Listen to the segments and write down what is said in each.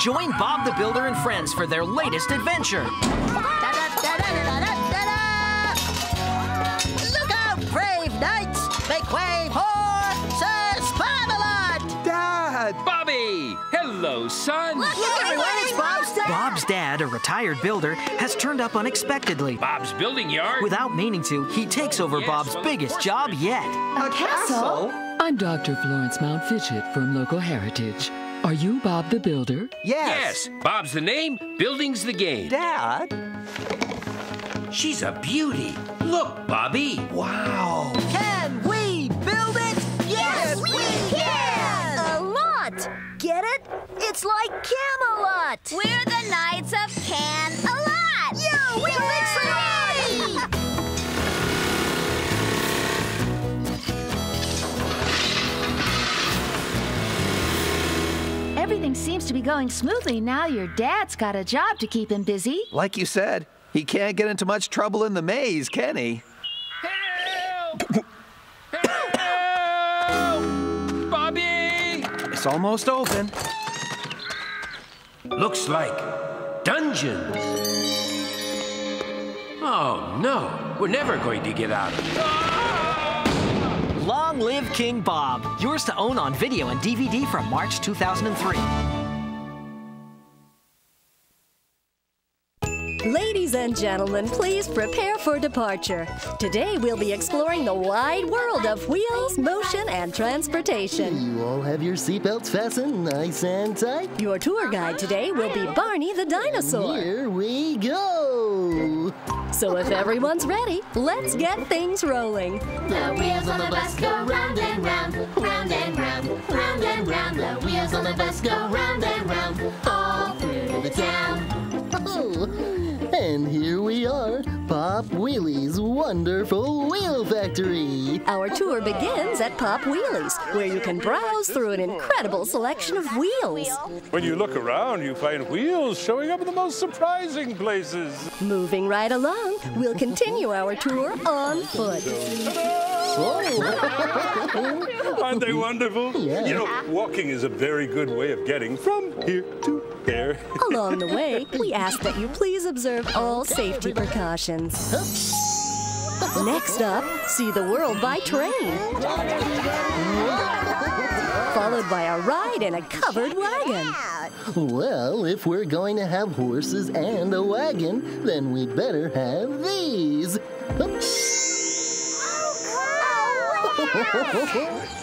Join Bob the Builder and friends for their latest adventure. Look out, brave knights! Make way for Sir Spamalot! Dad! Bobby! Hello, son. Look, everyone, it's Bob's dad! Bob's dad, a retired builder, has turned up unexpectedly. Bob's building yard. Without meaning to, he takes over Yes, Bob's well, biggest job yet. A castle? I'm Dr. Florence Mount Fitchett from Local Heritage. Are you Bob the Builder? Yes. Yes. Bob's the name, building's the game. Dad? She's a beauty. Look, Bobby. Wow. Can we build it? Yes, we can! A lot! Get it? It's like Camelot! We're the Knights of Everything seems to be going smoothly now your dad's got a job to keep him busy. Like you said, he can't get into much trouble in the maze, can he? Help! Help! Bobby! It's almost open. Looks like dungeons. Oh no, we're never going to get out of it. Long live King Bob. Yours to own on video and DVD from March 2003. Ladies and gentlemen, please prepare for departure. Today we'll be exploring the wide world of wheels, motion, and transportation. You all have your seatbelts fastened nice and tight. Your tour guide today will be Barney the dinosaur. Here we go. So if everyone's ready, let's get things rolling. The wheels on the bus go round and round, round and round, round and round. The wheels on the bus go round and round, all through the town. Oh, and here we are, Pop Wheelie's wonderful wheel factory. Our tour begins at Pop Wheelies, where you can browse through an incredible selection of wheels. When you look around, you find wheels showing up in the most surprising places. Moving right along, we'll continue our tour on foot. Aren't they wonderful? Yeah. You know, walking is a very good way of getting from here to there. Along the way, we ask that you please observe all safety precautions. Next up, see the world by train. Followed by a ride in a covered wagon. Well, if we're going to have horses and a wagon, then we'd better have these.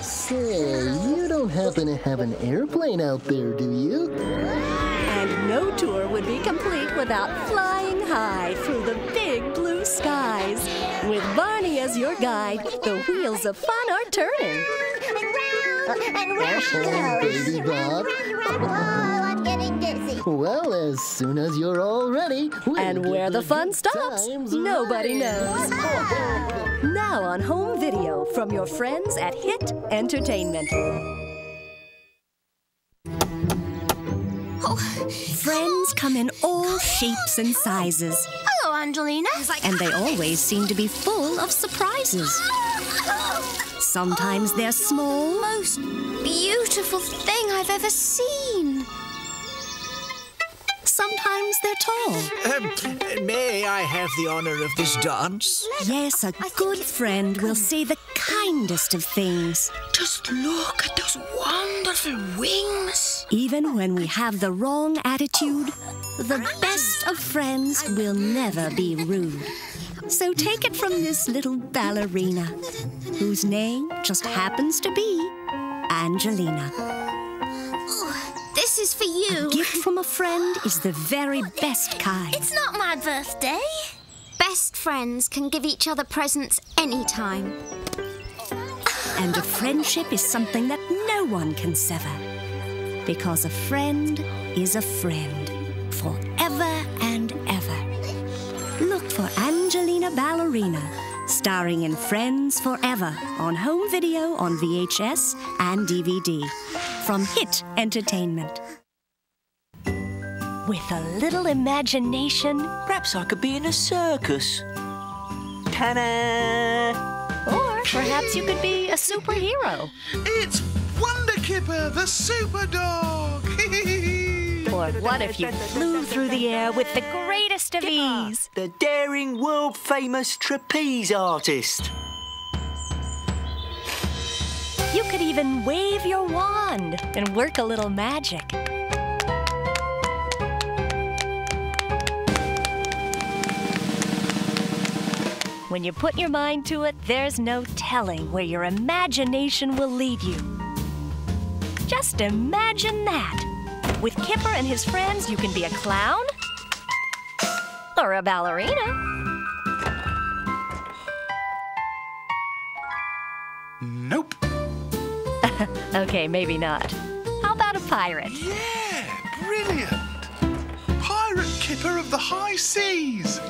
Say, you don't happen to have an airplane out there, do you? And no tour would be complete without flying high through the big blue skies. With Barney as your guide, the wheels of fun are turning. And round Oh, baby Bop. Oh, I'm getting dizzy. Well, as soon as you're all ready, we'll And get where the fun stops, nobody running. knows. Now on home video from your friends at Hit Entertainment. Oh, friends come in all shapes and sizes, Hello, Angelina. and they always seem to be full of surprises. Sometimes they're small, Most beautiful thing I've ever seen. Sometimes they're tall. Um, may I have the honor of this dance? Yes, a good friend will say the kindest of things. Just look at those wonderful wings. Even when we have the wrong attitude, the best of friends will never be rude. So take it from this little ballerina, whose name just happens to be Angelina. This is for you. Gift from a friend is the very oh, best kind. It's not my birthday. Best friends can give each other presents anytime. And a friendship is something that no one can sever. Because a friend is a friend forever and ever. Look for Angelina Ballerina, starring in Friends Forever on home video on VHS and DVD from Hit Entertainment. With a little imagination, Perhaps I could be in a circus. Ta-da! or perhaps you could be a superhero. It's Wonder Kipper, the super dog. Or what if you flew through the air with the greatest of ease? The daring world famous trapeze artist. You could even wave your wand and work a little magic. When you put your mind to it, there's no telling where your imagination will lead you. Just imagine that. With Kipper and his friends, you can be a clown or a ballerina. Nope. okay, maybe not. How about a pirate? Yeah, brilliant. Pirate Kipper of the high seas.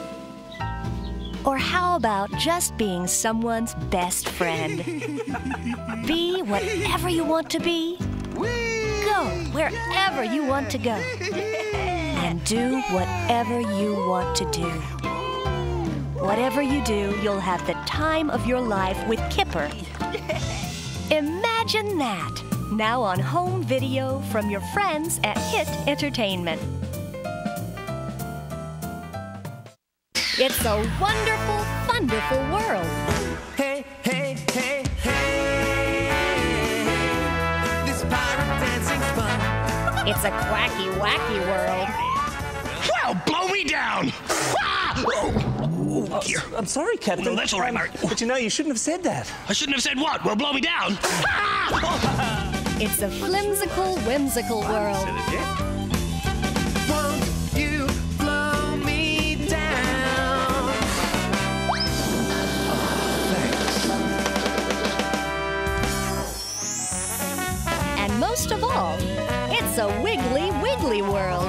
Or how about just being someone's best friend? be whatever you want to be. Go wherever you want to go. And do whatever you want to do. Whatever you do, you'll have the time of your life with Kipper. Imagine that. Now on home video from your friends at Hit Entertainment. It's a wonderful, wonderful world. It's a quacky, wacky world. Well, blow me down! Ah! Oh, oh, dear. I'm sorry, Captain. No, that's all right, Um, Mary. But you know, you shouldn't have said that. I shouldn't have said what? Well, blow me down. It's a flimsical, whimsical world. Won't you blow me down? And most of all, it's a wiggly, wiggly world.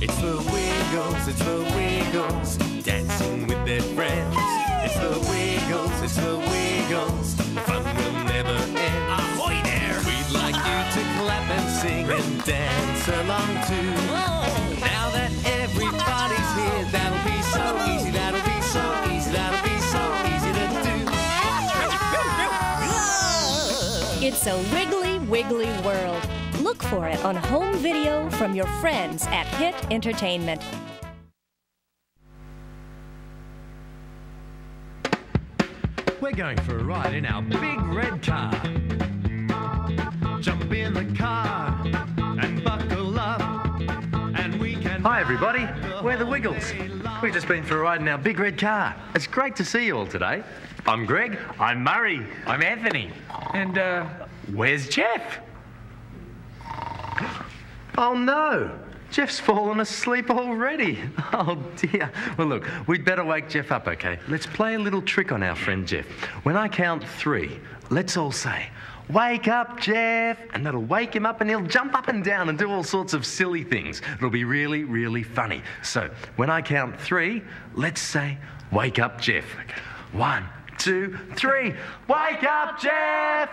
It's the Wiggles, it's the Wiggles, dancing with their friends. It's the Wiggles, it's the Wiggles, the fun will never end. Ahoy there! We'd like you to clap and sing and dance along too. Now that everybody's here, that'll be so easy, that'll be so easy, that'll be so easy to do. It's a wiggly, wiggly world. Look for it on home video from your friends at Hit Entertainment. We're going for a ride in our big red car. Jump in the car and buckle up, and we can. Hi, everybody. We're the Wiggles. We've just been for a ride in our big red car. It's great to see you all today. I'm Greg. I'm Murray. I'm Anthony. And, uh, where's Jeff? Oh, no. Jeff's fallen asleep already. Oh, dear. Well, look, we'd better wake Jeff up, okay? Let's play a little trick on our friend Jeff. When I count three, let's all say, Wake up, Jeff! And that'll wake him up and he'll jump up and down and do all sorts of silly things. It'll be really, really funny. So, when I count three, let's say, Wake up, Jeff. One, two, three. Wake up, Jeff!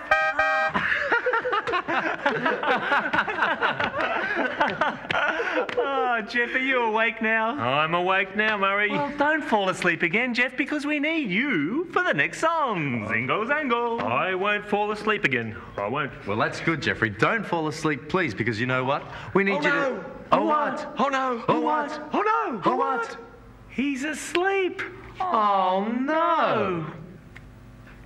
oh, Jeff, are you awake now? I'm awake now, Murray. Well, don't fall asleep again, Jeff, because we need you for the next song. Zingo Zango. I won't fall asleep again. I won't. Well, that's good, Jeffrey. Don't fall asleep, please, because you know what? We need Oh, you no. to. Oh, what? Oh no! Oh, what? Oh no! Oh, oh what? He's asleep. Oh no! Oh.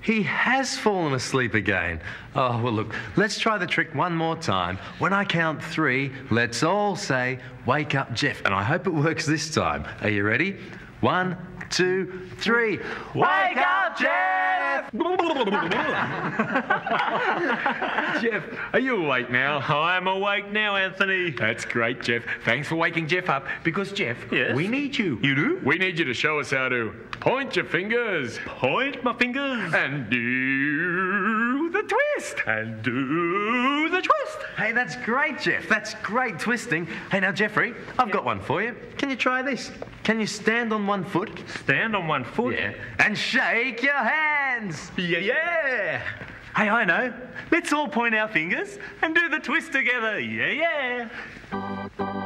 He has fallen asleep again. Oh, well, look, let's try the trick one more time. When I count three, let's all say, Wake up, Jeff. And I hope it works this time. Are you ready? One, two, three. Wake up, Jeff! Jeff, are you awake now? Oh, I'm awake now, Anthony. That's great, Jeff. Thanks for waking Jeff up. Because, Jeff, Yes? we need you. You do? We need you to show us how to point your fingers. Point my fingers. And do the twist. And do the twist. Hey, that's great, Jeff. That's great twisting. Hey, now, Jeffrey, I've got one for you. Can you try this? Can you stand on one foot? Stand on one foot? Yeah. And shake your hands. Yeah, yeah. Hey, I know. Let's all point our fingers and do the twist together. Yeah, yeah.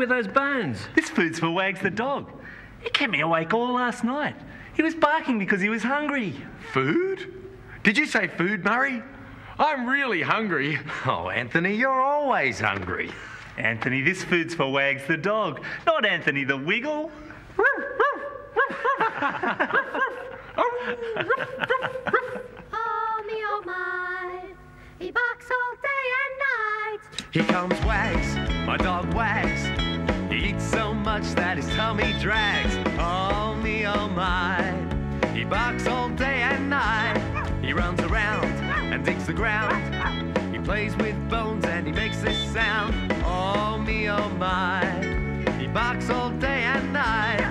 With those bones? This food's for Wags the dog. He kept me awake all last night. He was barking because he was hungry. Food? Did you say food, Murray? I'm really hungry. Oh, Anthony, you're always hungry. Anthony, this food's for Wags the dog, not Anthony the Wiggle. Oh, me, oh, my. He barks all day and night. Here comes Wags, my dog Wags. He eats so much that his tummy drags. Oh me, oh my. He barks all day and night. He runs around and digs the ground. He plays with bones and he makes this sound. Oh me, oh my. He barks all day and night.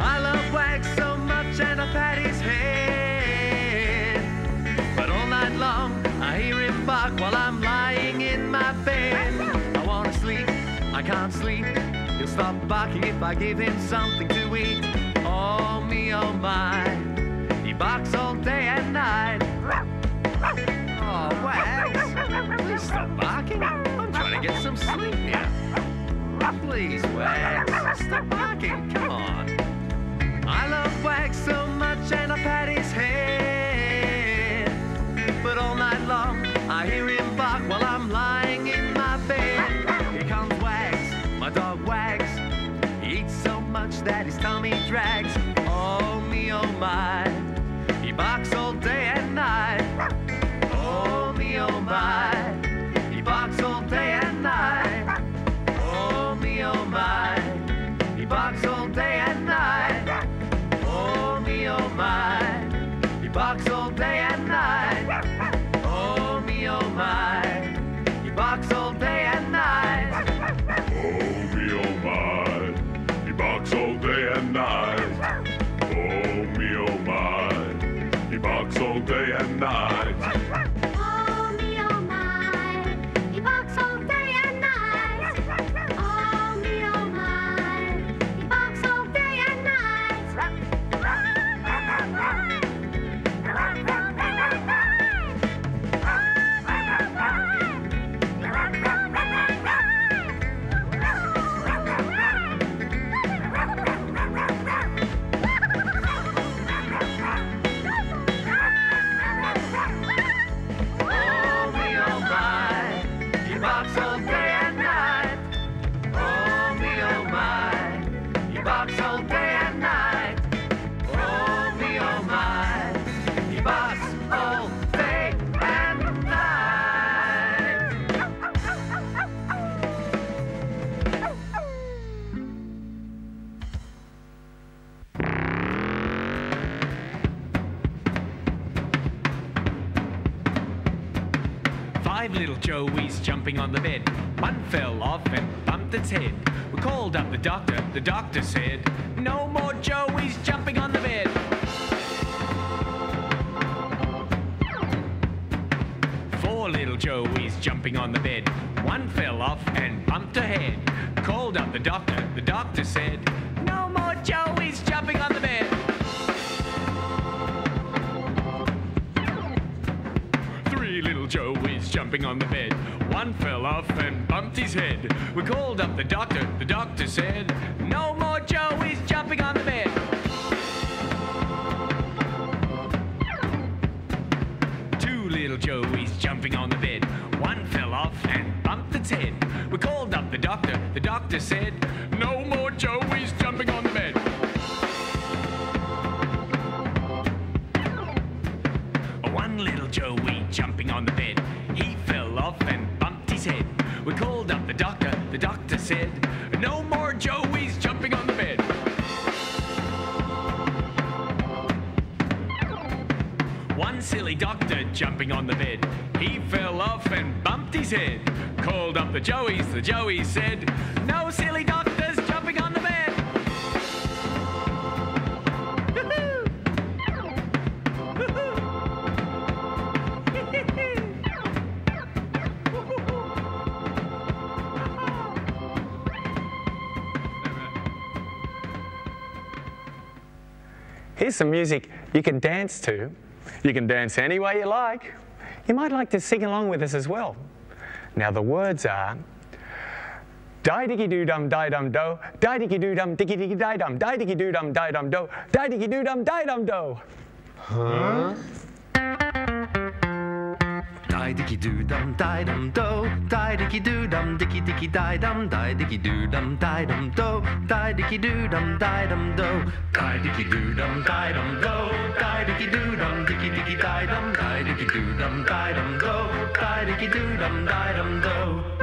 I love Wags so much and I pat Stop barking if I give him something to eat. Oh me, oh my. He barks all day and night. Oh, Wags, please stop barking. I'm trying to get some sleep here. Please, Wags, stop barking. Come on. I love Wags so much and I pat his head. Barks all day Five little Joeys jumping on the bed. One fell off and bumped its head. We called up the doctor. The doctor said, No more Joeys jumping on the bed. Four little Joeys jumping on the bed. One fell off and bumped her head. Called up the doctor. The doctor said, No more Joeys jumping on the bed. Jumping on the bed. One fell off and bumped his head. We called up the doctor. The doctor said, No more Joeys jumping on the bed. Two little Joeys jumping on the bed. One fell off and bumped its head. We called up the doctor. The doctor said, No more Joeys jumping on the bed. One little Joey jumping on the bed. We called up the doctor. The doctor said, No more Joeys jumping on the bed. One silly doctor jumping on the bed. He fell off and bumped his head. Called up the Joeys. The Joeys said, No silly doctors Here's some music you can dance to. You can dance any way you like. You might like to sing along with us as well. Now, the words are Die dicky doo dum die dum do. Die dicky doo dum dicky dicky die dum. Die dicky doo dum die dum do. Die dicky doo dum die dum do. Huh? Die dicky doo dum die dum do. Die dicky doo dum dicky dicky die dum. Die dicky dum die dum do. Die dicky doo dum die dum do. Die dicky doo dum die dum do. Die dicky doo dum dicky dicky die dum. Die dicky doo dum die dum do. Die dicky doo dum die dum do.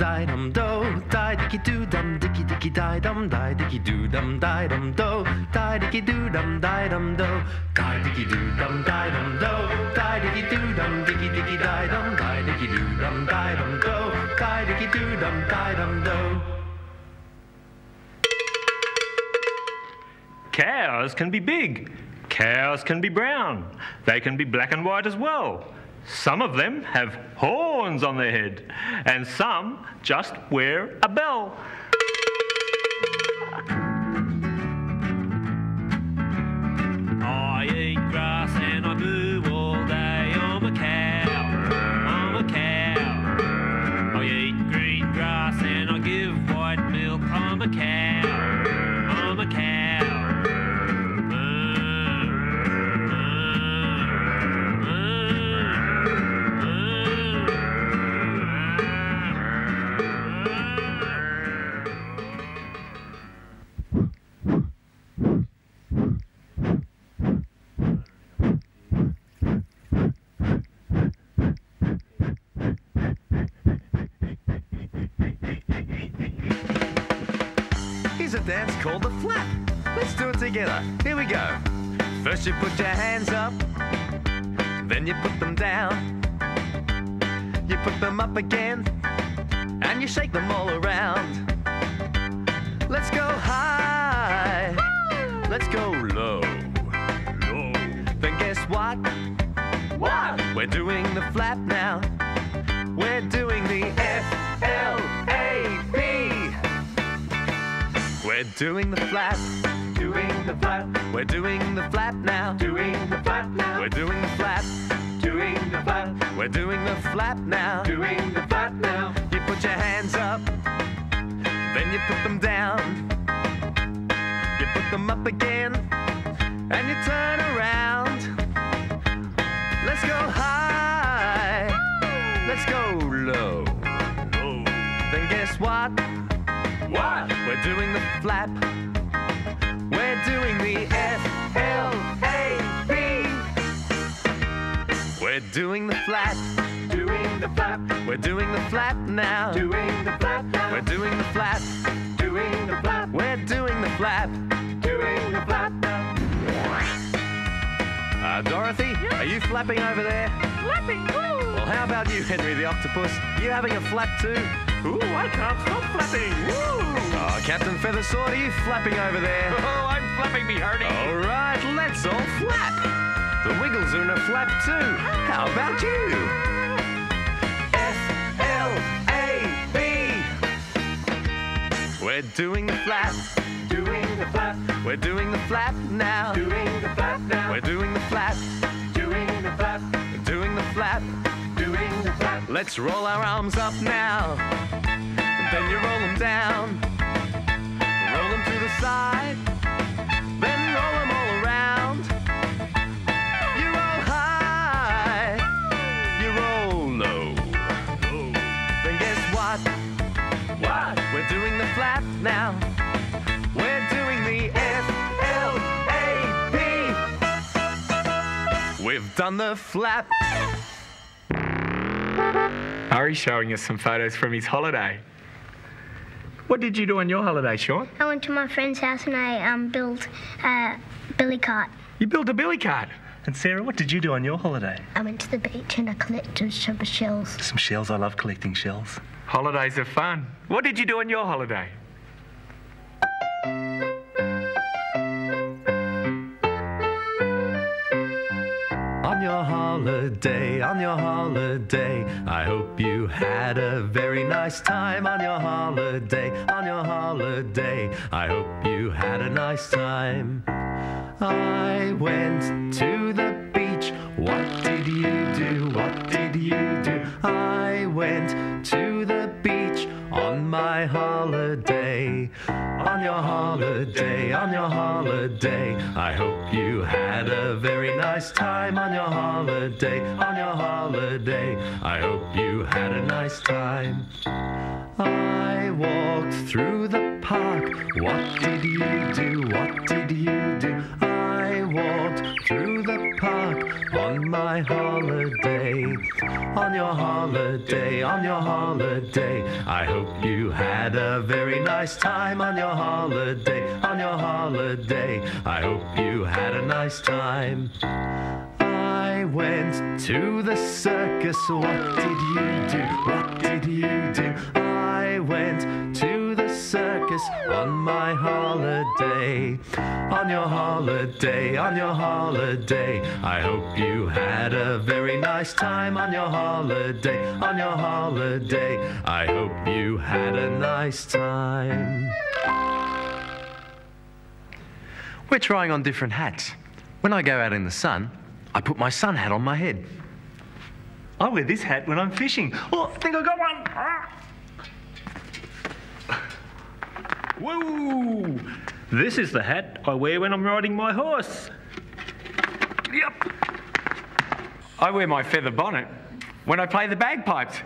Die dum do. Die dicky doo dum dicky dicky die dum. Die dicky doo dum die dum do. Die dicky doo dum die dum do. Die dicky doo dum die dum do. Die dicky doo dum dicky dicky die dum. Die dicky doo dum die dum do. Die dicky doo dum die dum do. Cows can be big. Cows can be brown. They can be black and white as well. Some of them have horns on their head, and some just wear a bell. I eat grass and I First you put your hands up, then you put them down. You put them up again, and you shake them all around. Let's go high. Let's go low. Low. Then guess what? What? We're doing the flap now. We're doing the F L A P. We're doing the flap. Doing the flap. We're doing the flap now. Doing the flap now. We're doing the flap. Doing the flap. We're doing the flap now. Doing the flap now. You put your hands up. Then you put them down. You put them up again. And you turn around. Let's go high. Let's go low. Then guess what? What? We're doing the flap. Doing the flap. Doing the flap. We're doing the flap now. Doing the flap now. We're doing the flap. Doing the flap. We're doing the flap. Doing the flap now. Uh, Dorothy, are you flapping over there? Flapping, woo! Well, how about you, Henry the Octopus? You having a flap too? Ooh, I can't stop flapping. Woo! Oh, Captain Feathersword, are you flapping over there? Oh, I'm flapping me, Hardy. All right, let's all flap. The Wiggles are in a flap too. How about you? F L A B. We're doing the flap. Doing the flap. We're doing the flap now. Doing the flap now. We're doing the flap. Doing the flap. Doing the flap. Doing the flap. Let's roll our arms up now. Then you roll them down. Roll them to the side. Then roll them now. We're doing the F L A P. We've done the flap. Ari's showing us some photos from his holiday. What did you do on your holiday, Sean? I went to my friend's house and I um, built a billy cart. You built a billy cart. And Sarah, what did you do on your holiday? I went to the beach and I collected some shells. Some shells. I love collecting shells. Holidays are fun. What did you do on your holiday? Your holiday, on your holiday, I hope you had a very nice time on your holiday, on your holiday. I hope you had a nice time. I went to the beach. What did you do? What did you do? I went to the beach on my holiday. On your holiday, on your holiday. I hope you had a very nice time on your holiday, on your holiday. I hope you had a nice time. I walked through the park. What did you do? What did you do? I walked through the park on my holiday. On your holiday, on your holiday. I hope you had a very nice time on your holiday, on your holiday. I hope you had a nice time. Went to the circus. What did you do? What did you do? I went to the circus on my holiday. On your holiday, on your holiday. I hope you had a very nice time on your holiday, on your holiday. I hope you had a nice time. We're trying on different hats. When I go out in the sun, I put my sun hat on my head. I wear this hat when I'm fishing. Oh, I think I got one. Ah. This is the hat I wear when I'm riding my horse. Yep. I wear my feather bonnet when I play the bagpipes.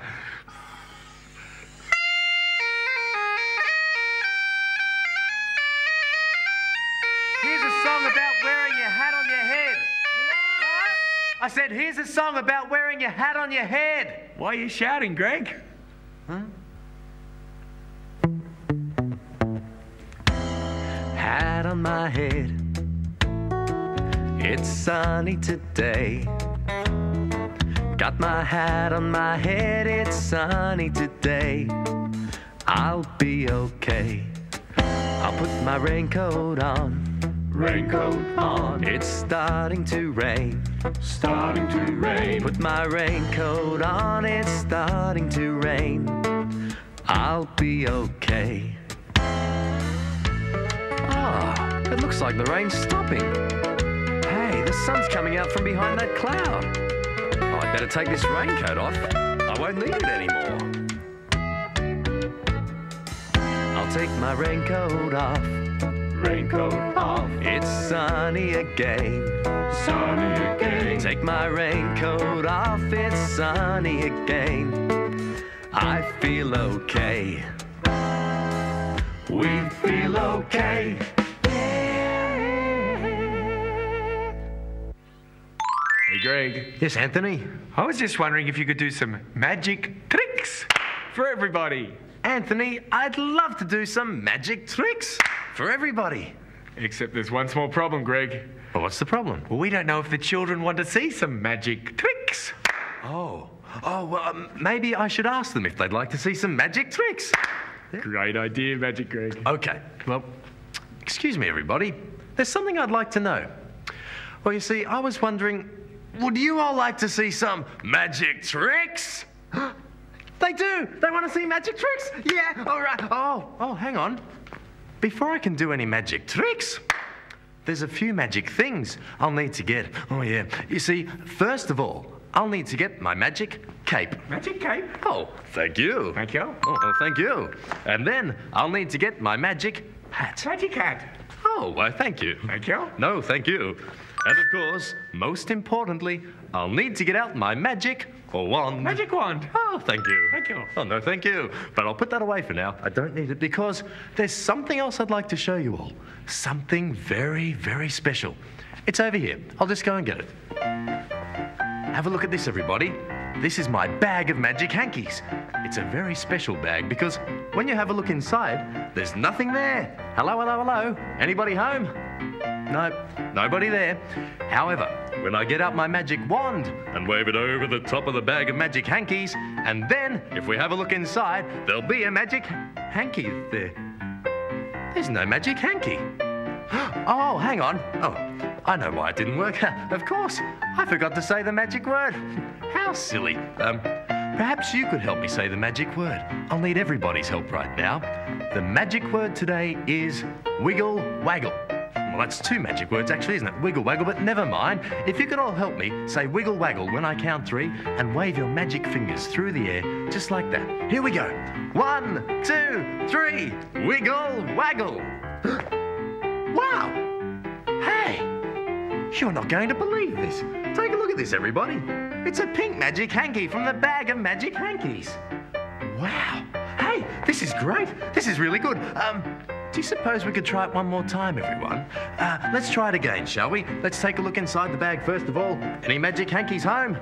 I said, here's a song about wearing your hat on your head. Why are you shouting, Greg? Huh? Hat on my head. It's sunny today. Got my hat on my head. It's sunny today. I'll be okay. I'll put my raincoat on. Raincoat on. It's starting to rain. Starting to rain. Put my raincoat on. It's starting to rain. I'll be okay. Ah, it looks like the rain's stopping. Hey, the sun's coming out from behind that cloud. Oh, I'd better take this raincoat off. I won't need it anymore. I'll take my raincoat off. Raincoat off. It's sunny again. Sunny again. Take my raincoat off. It's sunny again. I feel okay. We feel okay. Hey, Greg. Yes, Anthony. I was just wondering if you could do some magic tricks for everybody. Anthony, I'd love to do some magic tricks for everybody. Except there's one small problem, Greg. Well, what's the problem? Well, we don't know if the children want to see some magic tricks. Oh, oh, well, um, maybe I should ask them if they'd like to see some magic tricks. Great idea, Magic Greg. Okay, well, excuse me, everybody. There's something I'd like to know. Well, you see, I was wondering, would you all like to see some magic tricks? they do. They want to see magic tricks. Yeah. All right. Oh, oh, hang on. Before I can do any magic tricks, there's a few magic things I'll need to get. Oh, yeah. You see, first of all, I'll need to get my magic cape. Magic cape? Oh, thank you. Thank you. Oh, well, thank you. And then I'll need to get my magic hat. Magic hat. Oh, well, thank you. Thank you. No, thank you. And of course, most importantly, I'll need to get out my magic wand. Magic wand. Oh, thank you. Thank you. Oh, no, thank you. But I'll put that away for now. I don't need it because there's something else I'd like to show you all. Something very, very special. It's over here. I'll just go and get it. have a look at this, everybody. This is my bag of magic hankies. It's a very special bag because when you have a look inside, there's nothing there. Hello, hello, hello. Anybody home? No, nobody there. However, when I get out my magic wand and wave it over the top of the bag of magic hankies, and then if we have a look inside, there'll be a magic hanky there. There's no magic hanky. Oh, hang on. Oh, I know why it didn't work. of course, I forgot to say the magic word. How silly. Um, perhaps you could help me say the magic word. I'll need everybody's help right now. The magic word today is wiggle waggle. Well, that's two magic words, actually, isn't it? Wiggle waggle, but never mind. If you could all help me say wiggle waggle when I count three and wave your magic fingers through the air, just like that. Here we go. One, two, three. Wiggle waggle. wow. Hey, you're not going to believe this. Take a look at this, everybody. It's a pink magic hanky from the bag of magic hankies. Wow. Hey, this is great. This is really good. Um, do you suppose we could try it one more time, everyone? Uh, let's try it again, shall we? Let's take a look inside the bag first of all. Any magic hankies home?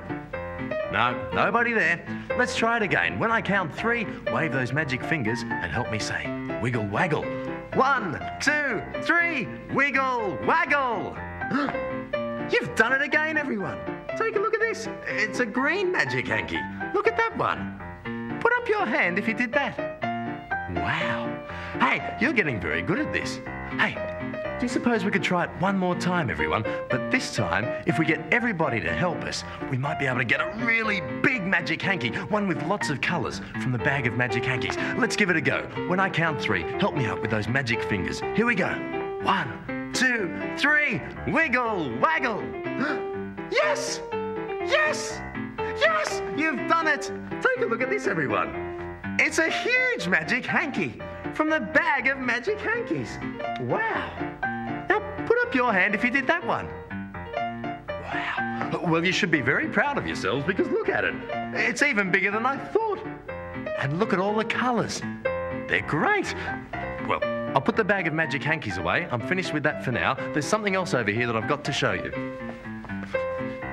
No, nobody there. Let's try it again. When I count three, wave those magic fingers and help me say wiggle waggle. One, two, three, wiggle waggle. You've done it again, everyone. Take a look at this. It's a green magic hanky. Look at that one. Put up your hand if you did that. Wow. Hey, you're getting very good at this. Hey, do you suppose we could try it one more time, everyone? But this time, if we get everybody to help us, we might be able to get a really big magic hanky, one with lots of colours, from the bag of magic hankies. Let's give it a go. When I count three, help me out with those magic fingers. Here we go. One, two, three. Wiggle, waggle. yes! Yes! Yes! You've done it! Take a look at this, everyone. It's a huge magic hanky from the bag of magic hankies. Wow. Now put up your hand if you did that one. Wow. Well, you should be very proud of yourselves because look at it. It's even bigger than I thought. And look at all the colours. They're great. Well, I'll put the bag of magic hankies away. I'm finished with that for now. There's something else over here that I've got to show you.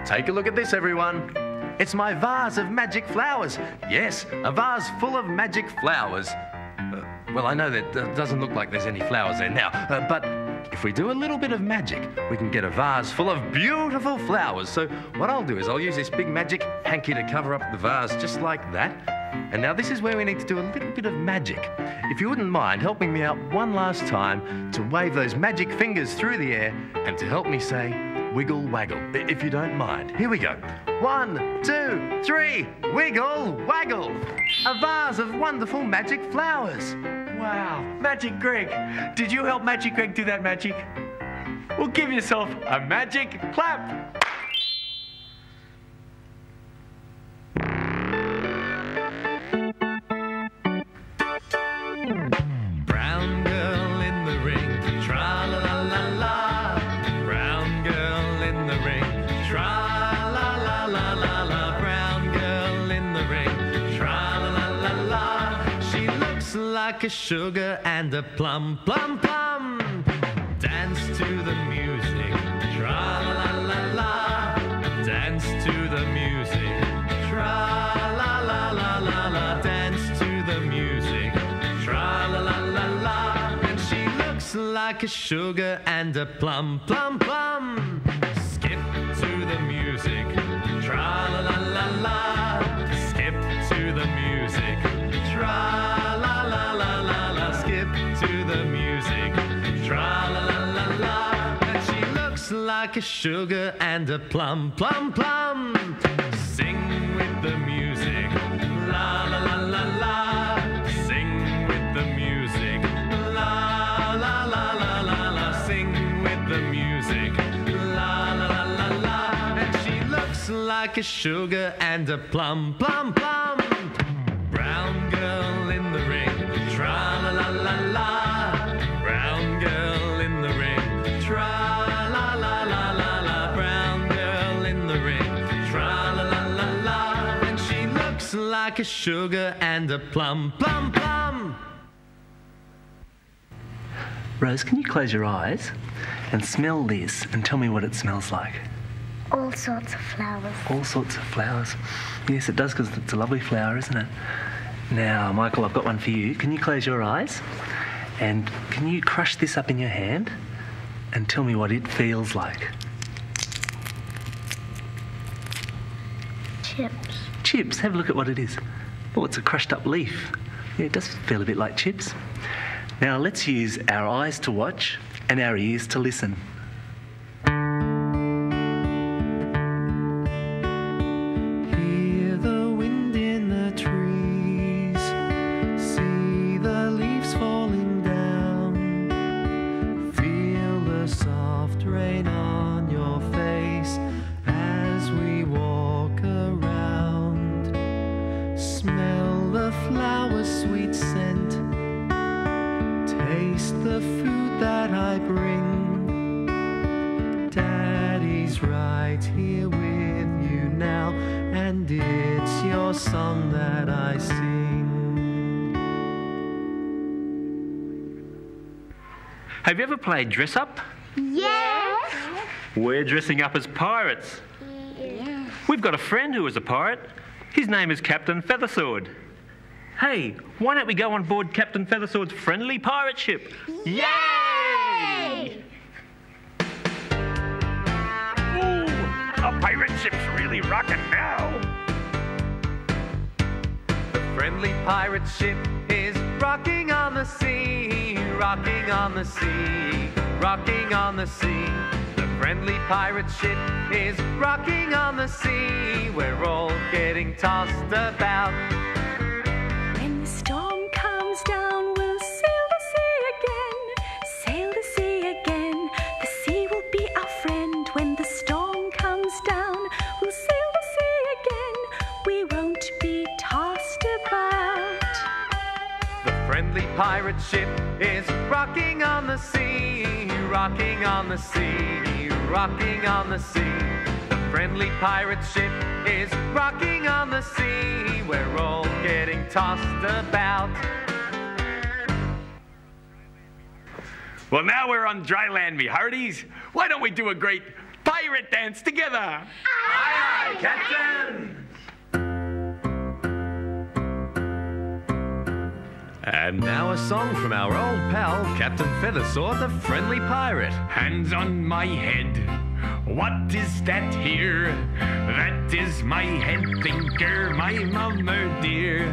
Take a look at this, everyone. It's my vase of magic flowers. Yes, a vase full of magic flowers. Uh, well, I know that uh, doesn't look like there's any flowers there now, uh, but if we do a little bit of magic, we can get a vase full of beautiful flowers. So what I'll do is I'll use this big magic hanky to cover up the vase just like that. And now this is where we need to do a little bit of magic. If you wouldn't mind helping me out one last time to wave those magic fingers through the air and to help me say wiggle waggle, if you don't mind. Here we go. One, two, three, wiggle waggle. A vase of wonderful magic flowers. Wow, Magic Greg. Did you help Magic Greg do that magic? Well, give yourself a magic clap. Like a sugar and a plum, plum, plum. Dance to the music, tra la la la. Dance to the music, tra la la la la la. Dance to the music, tra la la la la. And she looks like a sugar and a plum, plum, plum. Skip to the music, tra la la la la. Skip to the music, tra like a sugar and a plum, plum, plum. Sing with the music, la la la la la. Sing with the music, la la la la la la. Sing with the music, la la la la la. And she looks like a sugar and a plum, plum, plum. Like a sugar and a plum, plum, plum. Rose, can you close your eyes and smell this and tell me what it smells like? All sorts of flowers. All sorts of flowers. Yes, it does because it's a lovely flower, isn't it? Now, Michael, I've got one for you. Can you close your eyes? And can you crush this up in your hand and tell me what it feels like? Chips. Chips. Have a look at what it is. Oh, it's a crushed up leaf. Yeah, it does feel a bit like chips. Now, let's use our eyes to watch and our ears to listen. Have you ever played dress up? Yes. We're dressing up as pirates. Yes. We've got a friend who is a pirate. His name is Captain Feathersword. Hey, why don't we go on board Captain Feathersword's friendly pirate ship? Yay! Ooh, A pirate ship's really rocking now. The friendly pirate ship is rocking on the sea, rocking on the sea, rocking on the sea. The friendly pirate ship is rocking on the sea. We're all getting tossed about. When the storm comes down, friendly pirate ship is rocking on the sea, rocking on the sea, rocking on the sea. The friendly pirate ship is rocking on the sea. We're all getting tossed about. Well, now we're on dry land, me hearties. Why don't we do a great pirate dance together? Aye, aye, Captain! And now a song from our old pal, Captain Feathersword, the friendly pirate. Hands on my head. What is that here? That is my head thinker, my mama dear.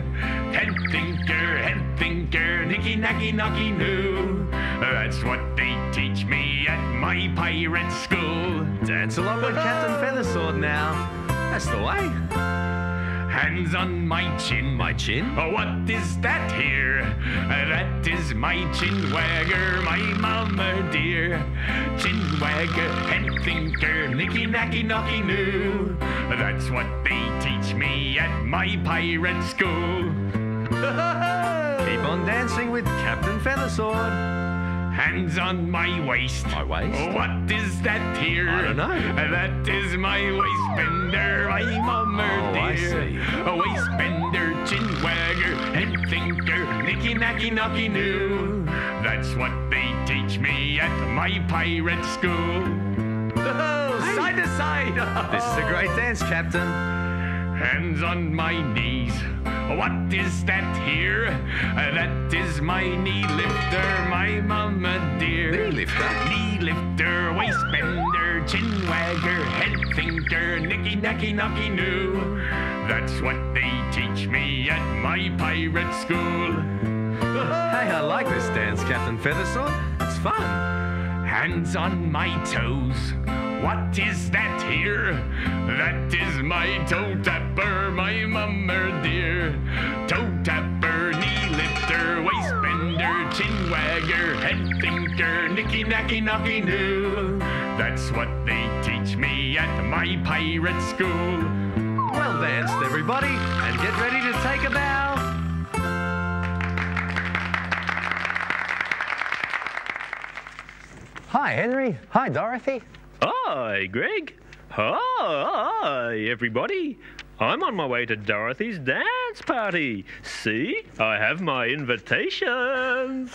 Head thinker, head thinker, nicky nacky knocky noo. That's what they teach me at my pirate school. Dance along with Captain Feathersword now. That's the way. Hands on my chin. My chin? Oh, what is that here? That is my chin wagger, my mama dear. Chin wagger, head thinker, nicky nacky knocky noo. That's what they teach me at my pirate school. Keep on dancing with Captain Feathersword. Hands on my waist. My waist? Oh, what is that here? I don't know. That is my waistbender, my mama Oh, dear. I see. A waistbender, chin wagger, head thinker, nicky nacky knocky noo. That's what they teach me at my pirate school. side to side. this is a great dance, Captain. Hands on my knees. What is that here? Uh, that is my knee lifter, my mama dear. Knee lifter? Knee lifter, waist bender, chin wagger, head thinker, nicky nacky knocky noo. That's what they teach me at my pirate school. Hey, I like this dance, Captain Feathersword. It's fun. Hands on my toes. What is that here? That is my toe tapper, my mummer dear. Toe tapper, knee lifter, waist bender, chin wagger, head thinker, nicky nacky knocky noo. That's what they teach me at my pirate school. Well danced, everybody, and get ready to take a bow. Hi, Henry. Hi, Dorothy. Hi, Greg. Hi, everybody. I'm on my way to Dorothy's dance party. See, I have my invitations.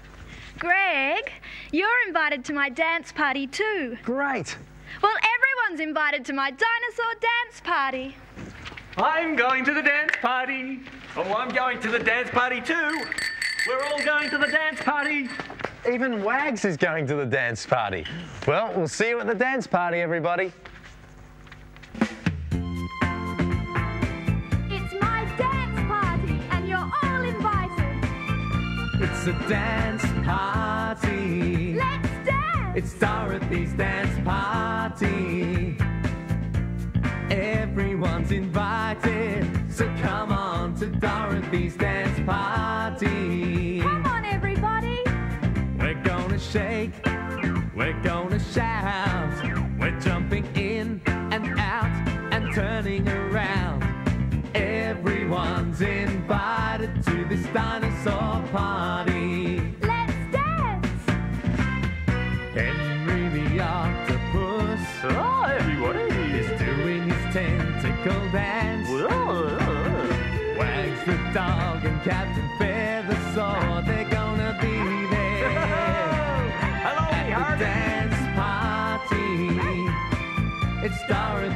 Greg, you're invited to my dance party too. Great. Well, Everyone's invited to my dinosaur dance party. I'm going to the dance party. Oh, I'm going to the dance party too. We're all going to the dance party. Even Wags is going to the dance party. Well, we'll see you at the dance party, everybody. It's my dance party, and you're all invited. It's a dance party. Let's dance. It's Dorothy's dance party. Everyone's invited, so come on to Dorothy's dance party. Come on, everybody. We're gonna shake, we're gonna shout, we're jumping in and out and turning around. Everyone's invited to this dinosaur party.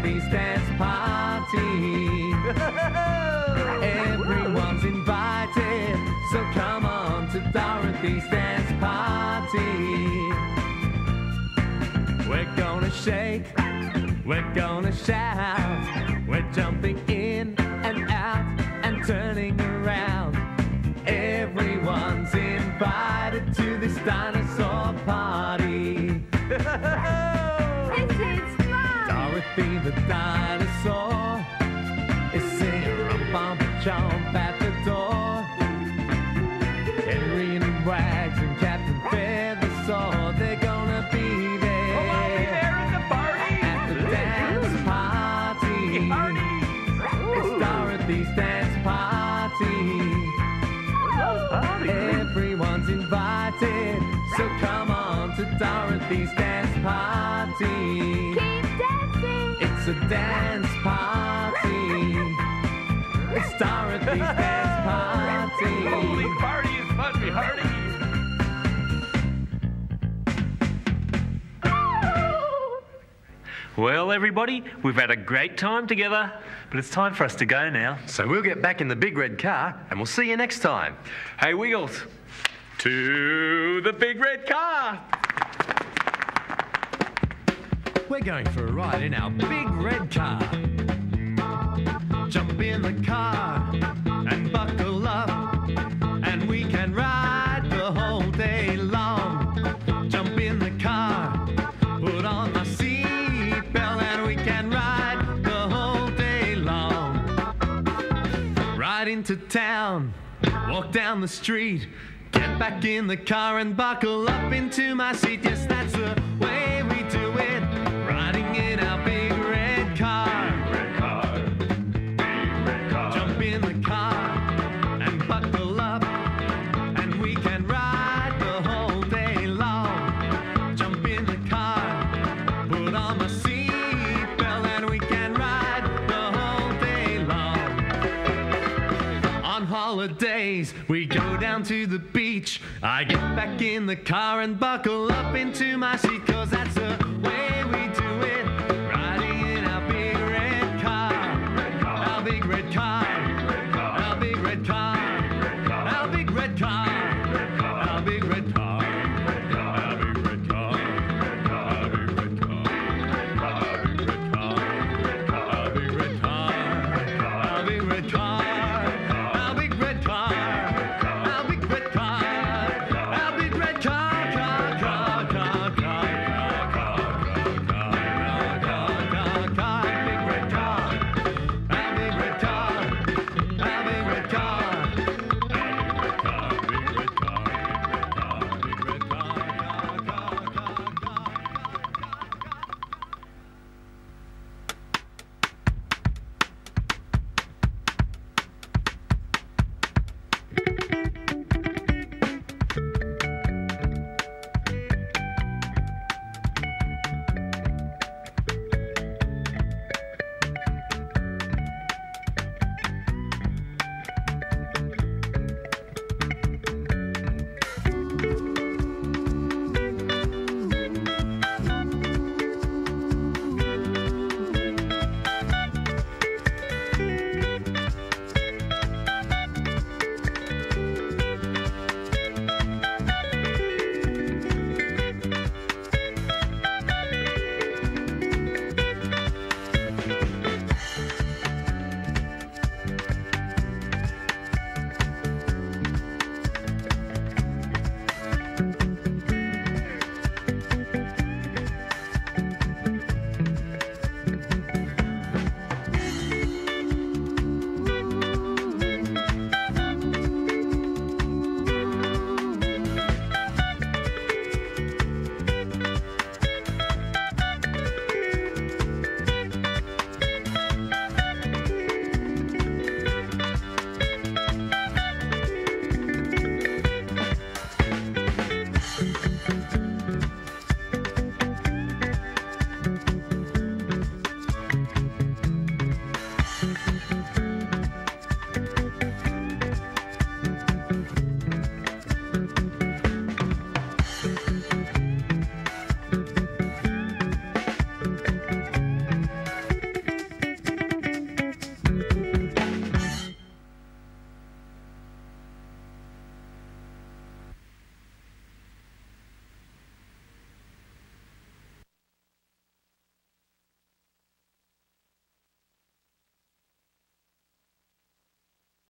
Dorothy's dance party. Everyone's invited, so come on to Dorothy's dance party. We're gonna shake, we're gonna shout, we're jumping in and out and turning around. Everyone's invited to this dinosaur Dorothy's dance party. Keep dancing. It's a dance party. It's Dorothy's dance party. Holy party is fun, me hearty. Well, everybody, we've had a great time together. But it's time for us to go now. So we'll get back in the big red car and we'll see you next time. Hey, Wiggles. To the big red car. We're going for a ride in our big red car. Jump in the car and buckle up, and we can ride the whole day long. Jump in the car, put on the seatbelt, and we can ride the whole day long. Ride into town, walk down the street, get back in the car and buckle up into my seat. Yes, that's the way holidays, we go down to the beach. I get back in the car and buckle up into my seat, cause that's the way we do it.